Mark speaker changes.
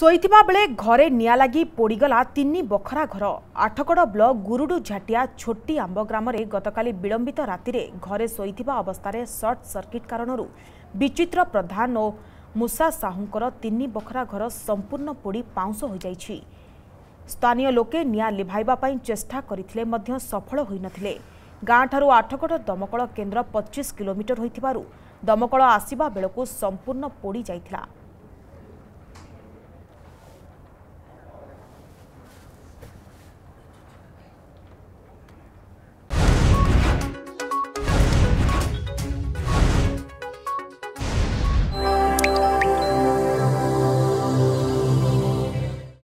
Speaker 1: ଶୋଇଥିବା ବେଳେ ଘରେ ନିଆଁ ଲାଗି ପୋଡ଼ିଗଲା ତିନି ବଖରା ଘର। ଆଠଗଡ଼ ବ୍ଲକ ଗୁରୁଡୁ ଝାଟିଆ ଛୋଟି ଆମ୍ବ ଗ୍ରାମରେ ଗତକାଲି ବିଳମ୍ବିତ ରାତିରେ ଘରେ ଶୋଇଥିବା ଅବସ୍ଥାରେ ସର୍ଟ ସର୍କିଟ୍ କାରଣରୁ ବିଚିତ୍ର ପ୍ରଧାନ ଓ ମୂଷା ସାହୁଙ୍କର ତିନି ବଖରା ଘର ସମ୍ପୂର୍ଣ୍ଣ ପୋଡ଼ି ପାଉଁଶ ହୋଇଯାଇଛି। ସ୍ଥାନୀୟ ଲୋକେ ନିଆଁ ଲିଭାଇବା ପାଇଁ ଚେଷ୍ଟା କରିଥିଲେ ମଧ୍ୟ ସଫଳ ହୋଇନଥିଲେ। ଗାଁଠାରୁ ଆଠଗଡ଼ ଦମକଳ କେନ୍ଦ୍ର ପଚିଶ କିଲୋମିଟର ହୋଇଥିବାରୁ ଦମକଳ ଆସିବା ବେଳକୁ ସମ୍ପୂର୍ଣ୍ଣ ପୋଡ଼ି ଯାଇଥିଲା।